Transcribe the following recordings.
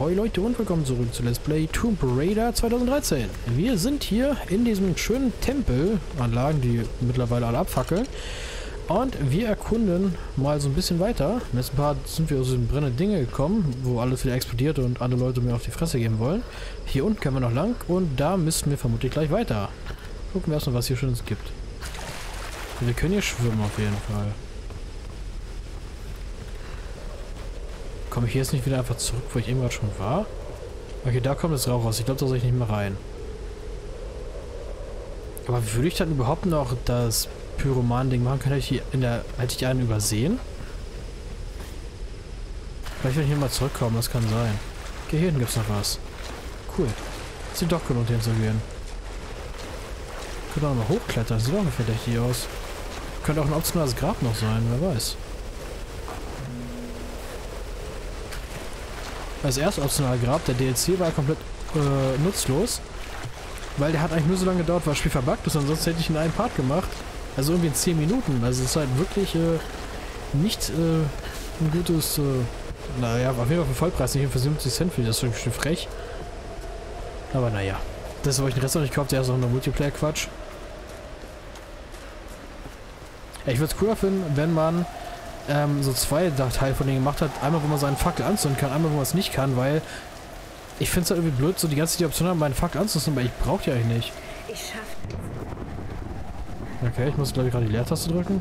Ahoi Leute und willkommen zurück zu Let's Play Tomb Raider 2013. Wir sind hier in diesem schönen Tempelanlagen, die mittlerweile alle abfackeln. Und wir erkunden mal so ein bisschen weiter. Im letzten Part sind wir aus den brennenden Dinge gekommen, wo alles wieder explodiert und andere Leute mir auf die Fresse geben wollen. Hier unten können wir noch lang und da müssten wir vermutlich gleich weiter. Gucken wir erstmal, was hier Schönes gibt. Wir können hier schwimmen auf jeden Fall. Komme ich jetzt nicht wieder einfach zurück, wo ich eben gerade schon war? Okay, da kommt das Rauch raus. Ich glaube, da soll ich nicht mehr rein. Aber würde ich dann überhaupt noch das Pyroman-Ding machen? Könnte ich hier in der... Hätte ich einen übersehen? Vielleicht wenn ich hier mal zurückkommen, das kann sein. Okay, hier hinten gibt es noch was. Cool. Sieht doch gelohnt hinzugehen. Könnte auch noch mal hochklettern, sieht auch verdächtig aus. Könnte auch ein optionales Grab noch sein, wer weiß. Als erstes optional Grab. Der DLC war komplett äh, nutzlos. Weil der hat eigentlich nur so lange gedauert, weil das Spiel verbuggt ist. Ansonsten hätte ich in einem Part gemacht. Also irgendwie in 10 Minuten. Also es ist halt wirklich äh, nicht äh, ein gutes... Äh, naja, auf jeden Fall für Vollpreis. Nicht für 70 Cent für das ist schon frech. Aber naja. Das, wo ich den Rest noch nicht gekauft der ist auch nur Multiplayer-Quatsch. Ich würde es cooler finden, wenn man ähm, so zwei Teile von denen gemacht hat. Einmal, wo man seinen Fackel anzünden kann, einmal, wo man es nicht kann, weil ich finde es halt irgendwie blöd, so die ganze die Option haben, meinen Fackel anzuzünden, weil ich brauche die eigentlich nicht. Ich schaff Okay, ich muss glaube ich gerade die Leertaste drücken.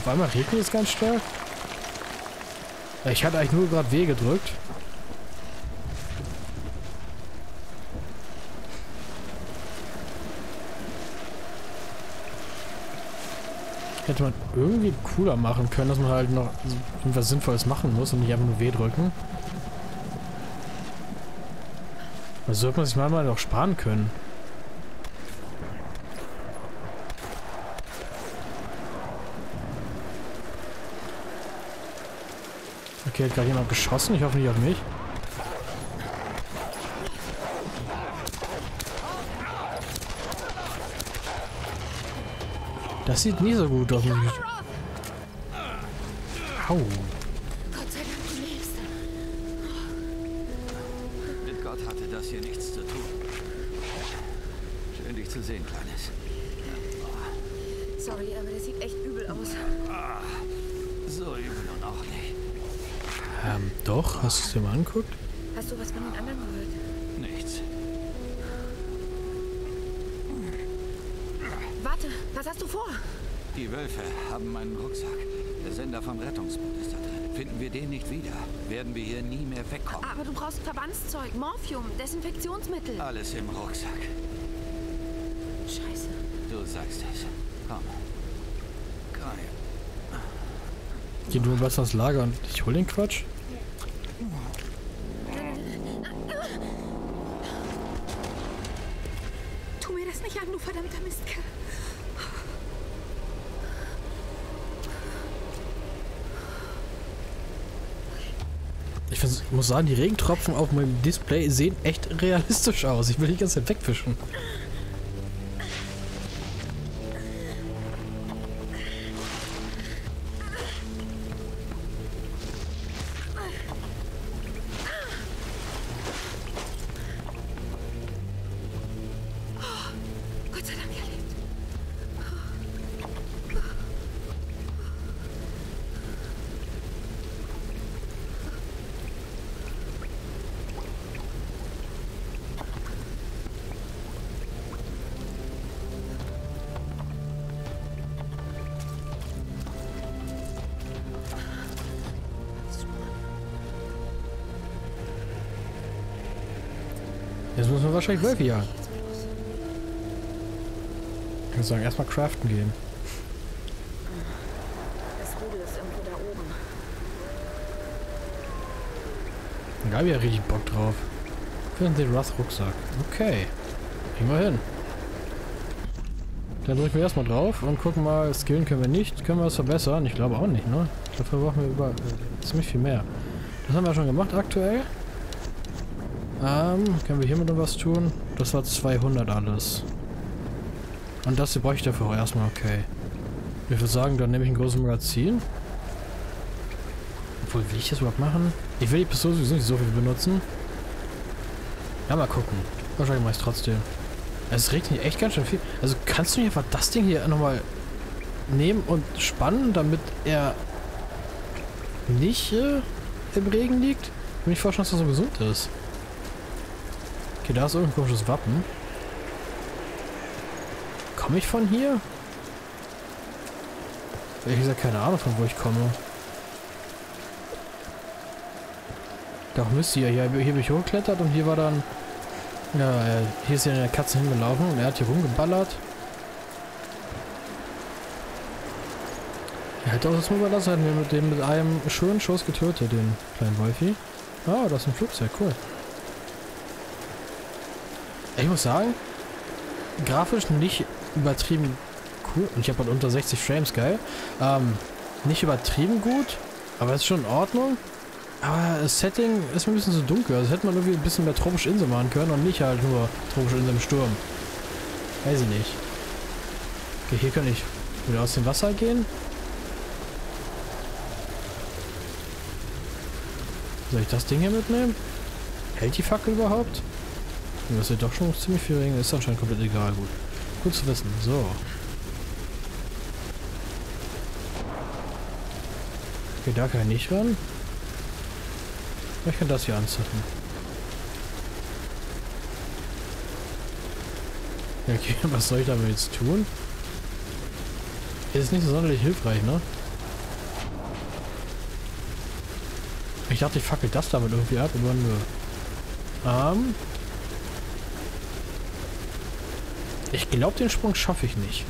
Auf einmal regnet es ganz stark. Ich hatte eigentlich nur gerade W gedrückt. Hätte man irgendwie cooler machen können, dass man halt noch irgendwas Sinnvolles machen muss und nicht einfach nur W drücken. Also sollte man sich mal noch sparen können. Okay, hat gerade jemand geschossen. Ich hoffe nicht auf mich. Das sieht nie so gut aus. Au. Gott sei Dank, du lebst. Mit Gott hatte das hier nichts zu tun. Schön, dich zu sehen, Kleines. Sorry, aber der sieht echt übel aus. So übel und auch nicht. Ähm, doch? Hast du es dir mal angeguckt? Hast du was von den anderen gehört? Hast du vor? Die Wölfe haben meinen Rucksack. Der Sender vom Rettungsboot ist da drin. Finden wir den nicht wieder, werden wir hier nie mehr wegkommen. Aber du brauchst Verbandszeug, Morphium, Desinfektionsmittel. Alles im Rucksack. Scheiße. Du sagst es. Komm. Greif. Geh du was ans Lager und ich hol den Quatsch? Tu mir das nicht an, du verdammter Mistkerl. Ich muss sagen, die Regentropfen auf meinem Display sehen echt realistisch aus. Ich will die ganze Zeit wegfischen. Jetzt müssen wir wahrscheinlich Wölfe jagen. Ich würde sagen, erstmal craften gehen. Das Rudel ist irgendwo da oben. Da habe ich ja richtig Bock drauf. Für den Roth Rucksack. Okay. Kriegen wir hin. Dann drücken wir erstmal drauf und gucken mal, skillen können wir nicht. Können wir es verbessern? Ich glaube auch nicht, ne? Dafür brauchen wir über, äh, ziemlich viel mehr. Das haben wir schon gemacht aktuell. Ähm, können wir hier mit was tun? Das war 200 alles. Und das hier brauche ich dafür auch erstmal, okay. Ich würde sagen, dann nehme ich ein großes Magazin. Obwohl, will ich das überhaupt machen? Ich will die Pistole sowieso nicht so viel benutzen. Ja, mal gucken. Wahrscheinlich mache ich es trotzdem. Es regnet hier echt ganz schön viel. Also kannst du nicht einfach das Ding hier nochmal nehmen und spannen, damit er nicht äh, im Regen liegt? Ich mir nicht vorstellen, dass er so gesund ist. Okay, da ist irgendein komisches Wappen. Komme ich von hier? Ehrlich gesagt keine Ahnung, von wo ich komme. Doch, müsste ihr. Hier, hier bin ich hochgeklettert und hier war dann... Ja, hier ist ja eine Katze hingelaufen und er hat hier rumgeballert. Er hätte auch das mal überlassen, hätten wir mit dem mit einem schönen Schuss getötet, den kleinen Wolfi. Ah, das ist ein Flugzeug, cool. Ich muss sagen, grafisch nicht übertrieben cool. Und ich habe halt unter 60 Frames, geil. Ähm, nicht übertrieben gut, aber ist schon in Ordnung. Aber das Setting ist mir ein bisschen zu dunkel. Also hätte man irgendwie ein bisschen mehr tropische Insel machen können und nicht halt nur tropische Insel im Sturm. Weiß ich nicht. Okay, hier kann ich wieder aus dem Wasser gehen. Soll ich das Ding hier mitnehmen? Hält die Fackel überhaupt? Das ist doch schon ziemlich viel Regen. Ist anscheinend komplett egal. Gut. Gut zu wissen. So. Okay, da kann ich nicht ran. Ich kann das hier anzünden. Ja, okay, was soll ich damit jetzt tun? Ist nicht so sonderlich hilfreich, ne? Ich dachte, ich fackel das damit irgendwie ab, aber nur. Ähm. Ich glaube, den Sprung schaffe ich nicht.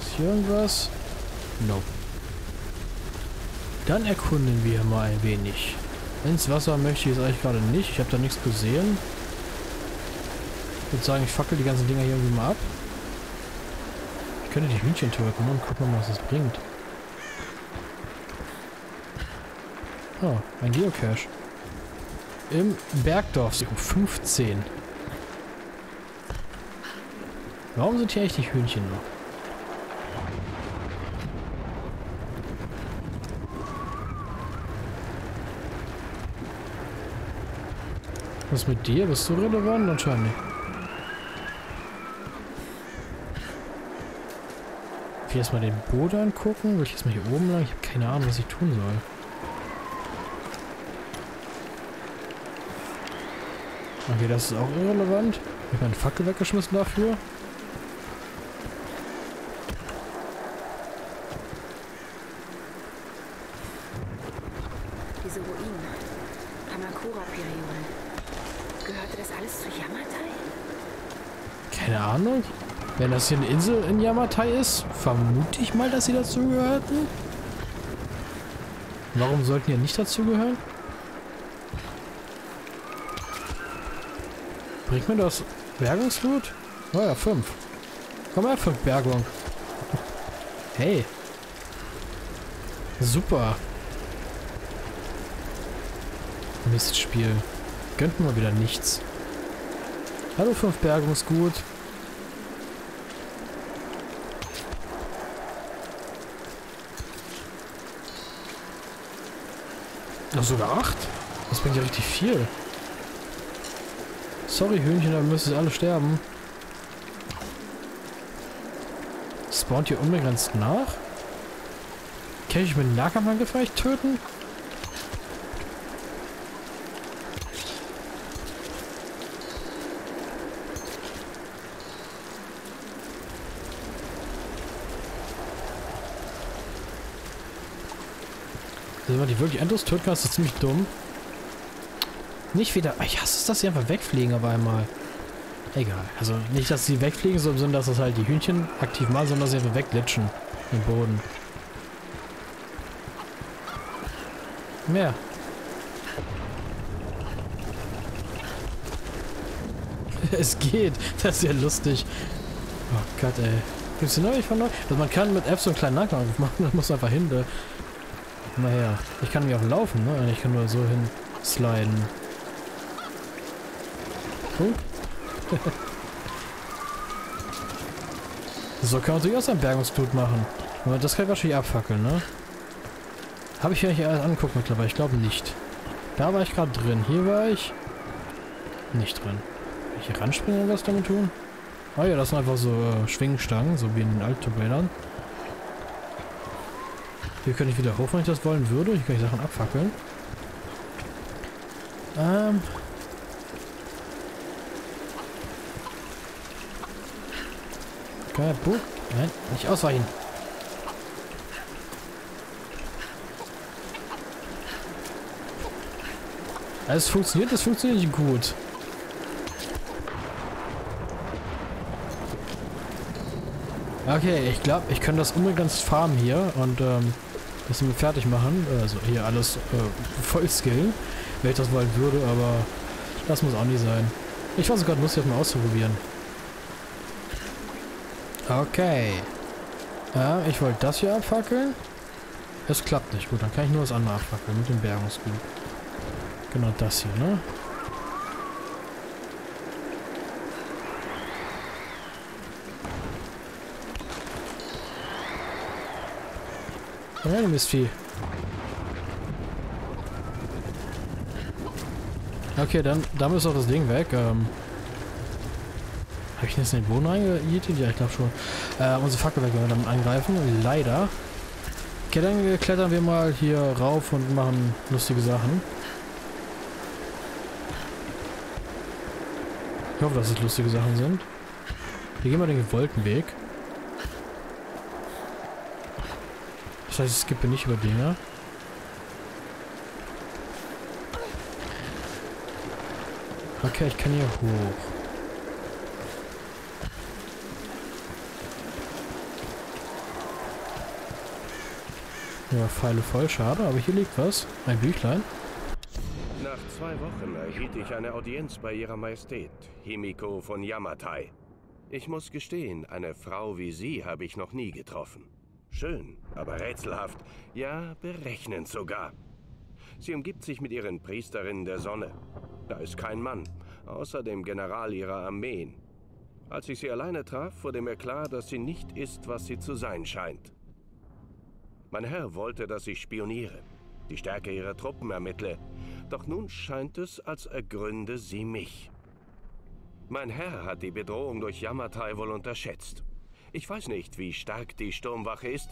Ist hier irgendwas? Nope. Dann erkunden wir mal ein wenig. Ins Wasser möchte ich jetzt eigentlich gerade nicht. Ich habe da nichts gesehen. Ich würde sagen, ich fackel die ganzen Dinger hier irgendwie mal ab. Ich könnte die Hühnchen töten und gucken was das bringt. Oh, ein Geocache. Im Bergdorf, 15. Warum sind hier echt die Hühnchen noch? Was mit dir? Bist du relevant? Anscheinend nicht. Ich will erstmal den Boden angucken. Will ich erstmal hier oben lang? Ich habe keine Ahnung, was ich tun soll. Okay, das ist auch irrelevant. Ich habe meine Fackel weggeschmissen dafür. Diese Ruinen. Kamakura-Perioden. Gehörte das alles zu Yamatai? Ahnung. Wenn das hier eine Insel in Yamatai ist, vermute ich mal, dass sie dazu gehörten. Warum sollten die nicht dazu gehören? Bringt mir das Bergungsloot? Oh ja, fünf. Komm her, fünf Bergung. Hey. Super. Mistspiel. Gönnt mir mal wieder nichts. Hallo, fünf Bergungsgut. Ach, sogar acht? Das bringt ja richtig viel. Sorry, Hühnchen, aber müsst ihr alle sterben. Spawnt hier unbegrenzt nach? Kann ich mit Nahkampfangriff vielleicht töten? Man die wirklich endlos töten kann, ist das ziemlich dumm. Nicht wieder... Ich hasse es, dass sie einfach wegfliegen auf einmal. Egal. Also nicht, dass sie wegfliegen, so im Sinne, dass das halt die Hühnchen aktiv machen, sondern dass sie einfach wegglitschen. Im Boden. Mehr. es geht. Das ist ja lustig. Oh Gott, ey. Gibt's hier nicht von neu? Also man kann mit F so einen kleinen Nahkampf machen, dann muss einfach hin. Mal her. Ich kann mich auch laufen, ne? Ich kann nur so hin sliden. Cool. Oh. so kann man sich auch sein Bergungsblut machen. Aber das kann ich wahrscheinlich abfackeln, ne? Habe ich ja eigentlich alles angeguckt mittlerweile? Ich glaube nicht. Da war ich gerade drin. Hier war ich nicht drin. Kann ich hier ranspringen und was damit tun? Ah ja, das sind einfach so äh, Schwingstangen, so wie in den alten hier könnte ich wieder hoch, wenn ich das wollen würde. Hier kann ich Sachen abfackeln. Ähm. Okay, Buch. Nein, nicht ausweichen. Es funktioniert, es funktioniert nicht gut. Okay, ich glaube, ich kann das ganz farmen hier und ähm, das wir fertig machen. Also hier alles äh, Vollskill, wenn ich das wollen würde, aber das muss auch nicht sein. Ich gerade, muss ich das mal auszuprobieren. Okay. Ja, ich wollte das hier abfackeln. Es klappt nicht. Gut, dann kann ich nur das andere abfackeln mit dem Bergungsgut. Genau das hier, ne? Komm her, du Mistvieh. Okay, dann, damit ist auch das Ding weg. Ähm, Habe ich jetzt in den Boden reingejietet? Ja, ich glaube schon. Äh, unsere Fackel weg, wenn wir damit angreifen. Leider. Okay, dann klettern wir mal hier rauf und machen lustige Sachen. Ich hoffe, dass es lustige Sachen sind. Hier gehen wir den gewollten Weg. Das heißt, ich skippe nicht über Dinge. Okay, ich kann hier hoch. Ja, Pfeile voll, schade, aber hier liegt was. Ein Büchlein. Nach zwei Wochen erhielt ich eine Audienz bei Ihrer Majestät, Himiko von Yamatai. Ich muss gestehen, eine Frau wie Sie habe ich noch nie getroffen. Schön, aber rätselhaft, ja berechnend sogar. Sie umgibt sich mit ihren Priesterinnen der Sonne. Da ist kein Mann, außer dem General ihrer Armeen. Als ich sie alleine traf, wurde mir klar, dass sie nicht ist, was sie zu sein scheint. Mein Herr wollte, dass ich spioniere, die Stärke ihrer Truppen ermittle, doch nun scheint es, als ergründe sie mich. Mein Herr hat die Bedrohung durch Yamatai wohl unterschätzt. Ich weiß nicht, wie stark die Sturmwache ist,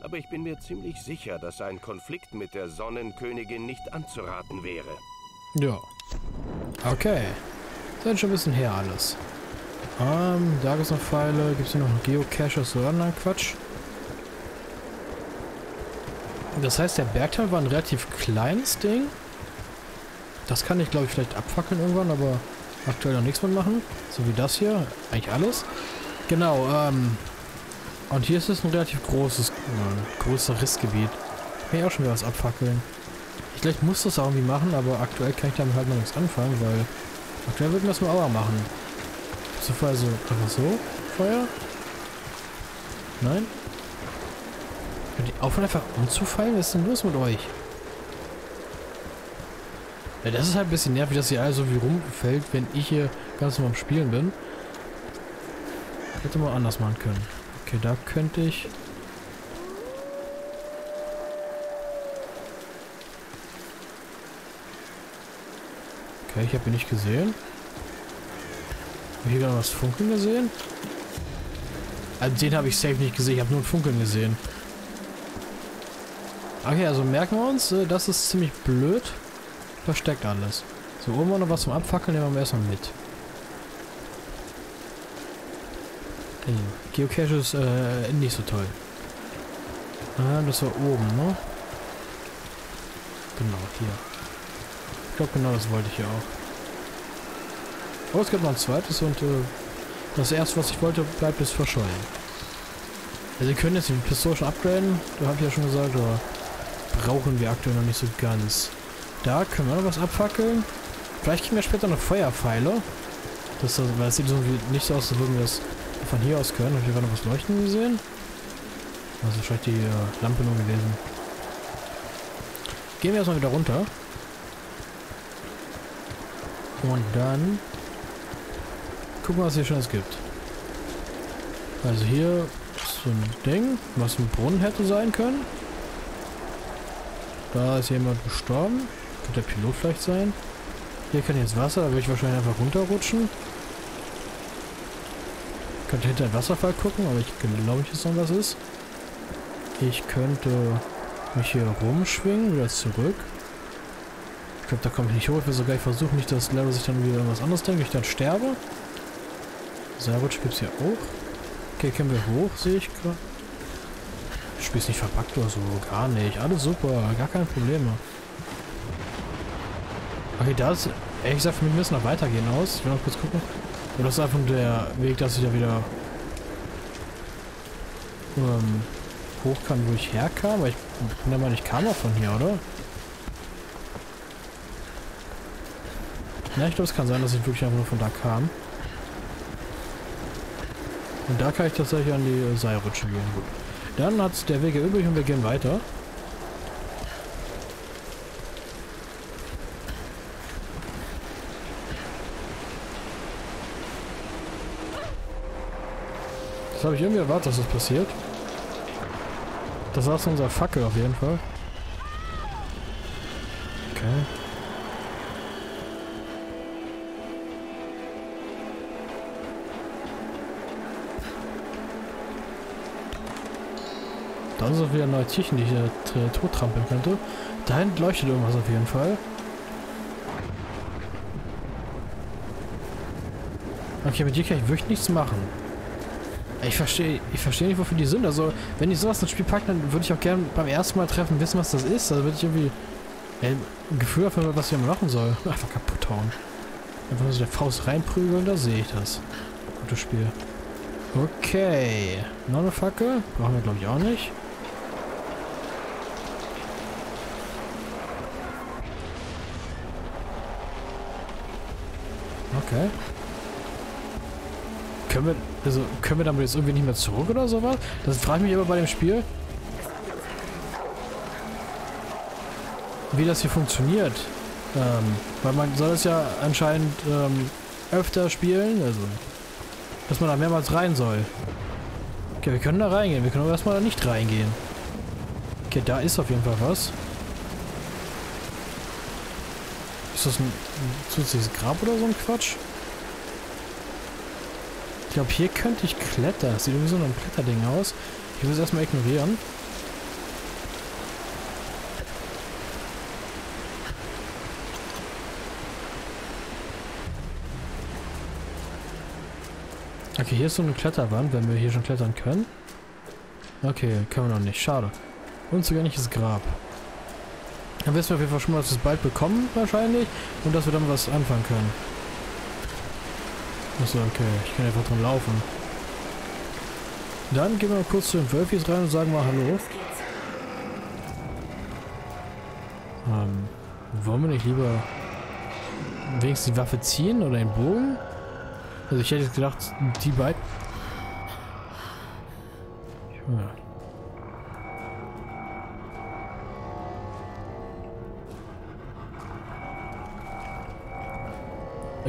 aber ich bin mir ziemlich sicher, dass ein Konflikt mit der Sonnenkönigin nicht anzuraten wäre. Ja. Okay. Das ist schon ein bisschen her alles. Ähm, da gibt es noch Pfeile. Gibt es hier noch Geocaches oder anderen Quatsch? Das heißt, der Bergteil war ein relativ kleines Ding. Das kann ich, glaube ich, vielleicht abfackeln irgendwann, aber aktuell noch nichts mitmachen. So wie das hier. Eigentlich alles. Genau, ähm... Und hier ist es ein relativ großes, äh, größer Rissgebiet. Kann ich auch schon wieder was abfackeln. Ich glaube, ich muss das auch irgendwie machen, aber aktuell kann ich damit halt noch nichts anfangen, weil aktuell würden wir das mal auch machen. So Fall so einfach so Feuer? Nein? Hört die aufhören einfach umzufallen? Was ist denn los mit euch? Ja, das ist halt ein bisschen nervig, dass ihr alle so wie rumfällt, wenn ich hier ganz normal am Spielen bin. Hätte man anders machen können. Okay, da könnte ich... Okay, ich habe ihn nicht gesehen. Habe ich hier gerade was funkeln gesehen? Also den habe ich safe nicht gesehen. Ich habe nur ein Funkeln gesehen. Okay, also merken wir uns, äh, das ist ziemlich blöd. Versteckt alles. So, war noch was zum Abfackeln, nehmen wir erstmal mit. Also, Geocache ist äh, nicht so toll. Ah, das war oben, ne? Genau, hier. Ich glaube, genau das wollte ich hier auch. Oh, es gibt noch ein zweites und äh, das erste, was ich wollte, bleibt es verschollen. Also, Sie können jetzt die Pistole schon upgraden, da habe ich ja schon gesagt, aber brauchen wir aktuell noch nicht so ganz. Da können wir noch was abfackeln. Vielleicht kriegen wir später noch Feuerpfeile. Das, es sieht so nicht so aus, als würden wir das von hier aus können. Habe ich gerade noch was leuchten gesehen? Also wahrscheinlich die äh, Lampe nur gewesen. Gehen wir erstmal wieder runter. Und dann gucken, was hier schon es gibt. Also hier ist so ein Ding, was ein Brunnen hätte sein können. Da ist jemand gestorben. Könnte der Pilot vielleicht sein. Hier kann jetzt Wasser, da würde ich wahrscheinlich einfach runterrutschen. Könnte hinter den Wasserfall gucken, aber ich glaube nicht, dass noch was ist. Ich könnte mich hier rumschwingen, wieder zurück. Ich glaube, da komme ich nicht hoch. Ich will sogar versuchen, nicht, dass Larry sich dann wieder irgendwas anderes denkt, ich dann sterbe. Seilrutsch gibt es hier auch. Okay, können wir hoch, sehe ich gerade. Spiel ist nicht verpackt oder so, gar nicht. Alles super, gar keine Probleme. Okay, da ist ehrlich gesagt für mich bisschen noch weitergehen aus. Ich will noch kurz gucken. Oder ist einfach der Weg, dass ich da wieder ähm, hoch kann, wo ich herkam? Weil ich bin der Meinung, ich kam auch von hier, oder? Ja, ich glaube, es kann sein, dass ich wirklich einfach nur von da kam. Und da kann ich tatsächlich an die Seilrutsche gehen. Gut. Dann hat der Weg übrig und wir gehen weiter. Habe ich irgendwie erwartet, dass das passiert. Das so unser Fackel auf jeden Fall. Okay. Da sind wieder neue Tierchen, die ich äh, tot trampeln könnte. Da hinten leuchtet irgendwas auf jeden Fall. Okay, mit dir kann ich wirklich nichts machen. Ich verstehe ich verstehe nicht, wofür die sind. Also, wenn ich sowas ins Spiel packe, dann würde ich auch gerne beim ersten Mal treffen wissen, was das ist. Also würde ich irgendwie ja, ein Gefühl dafür, was ich machen soll. Einfach kaputt hauen. Einfach so der Faust reinprügeln, da sehe ich das. Gutes Spiel. Okay. Noch eine Fackel. Brauchen wir, glaube ich, auch nicht. Okay. Können wir, also, können wir damit jetzt irgendwie nicht mehr zurück oder sowas? Das frage ich mich aber bei dem Spiel. Wie das hier funktioniert. Ähm, weil man soll es ja anscheinend ähm, öfter spielen, also dass man da mehrmals rein soll. Okay, wir können da reingehen. Wir können aber erstmal da nicht reingehen. Okay, da ist auf jeden Fall was. Ist das ein, ein zusätzliches Grab oder so ein Quatsch? Ich glaube, hier könnte ich klettern. Das sieht irgendwie so ein Kletterding aus. Ich will es erstmal ignorieren. Okay, hier ist so eine Kletterwand, wenn wir hier schon klettern können. Okay, können wir noch nicht. Schade. Unzugängliches Grab. Dann wissen wir auf jeden Fall schon mal, dass wir es bald bekommen, wahrscheinlich. Und dass wir dann was anfangen können. Achso, okay. Ich kann einfach dran laufen. Dann gehen wir mal kurz zu den Wölfis rein und sagen mal Hallo. Ähm, wollen wir nicht lieber wenigstens die Waffe ziehen oder den Bogen? Also ich hätte jetzt gedacht, die beiden... Ja.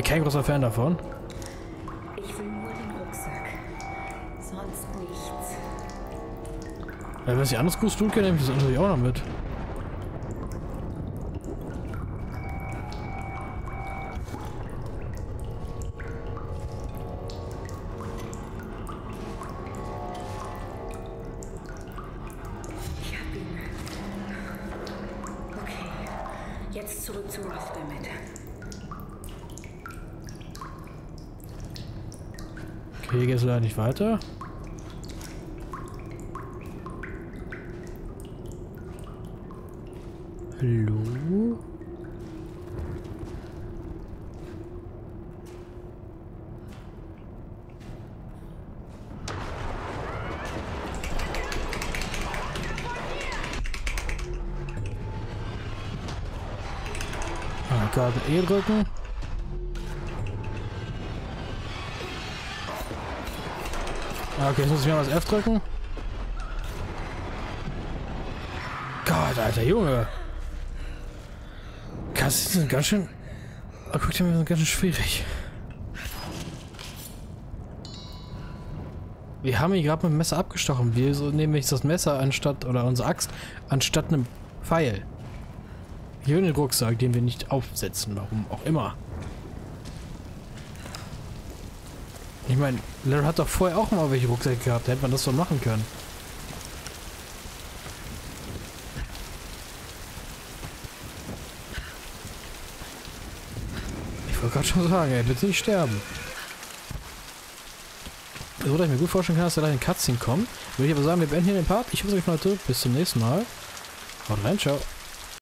Kein großer Fan davon. Ja, was ich anderes gut tun kann, nehme ich das natürlich auch noch mit. Ich hab ihn. Okay. Jetzt zurück zu Roth damit. Okay, hier geht es leider nicht weiter. Hallo? Gott, E drücken. Okay, jetzt muss ich mal das F drücken. Gott, alter Junge. Das ist ganz schön... Oh, guck dir mal, ganz schön schwierig. Wir haben ihn gerade mit dem Messer abgestochen. Wieso nehmen wir jetzt das Messer anstatt, oder unsere Axt, anstatt einem Pfeil? Hier den Rucksack, den wir nicht aufsetzen, warum auch immer. Ich meine, Larry hat doch vorher auch mal welche Rucksäcke gehabt. Da hätte man das so machen können. Gerade schon sagen, ey, bitte nicht sterben. So, dass ich mir gut vorstellen kann, dass da gleich ein Cutscene kommt. Würde ich aber sagen, wir beenden hier den Part. Ich hoffe, euch Leute. Bis zum nächsten Mal. Haut rein, ciao.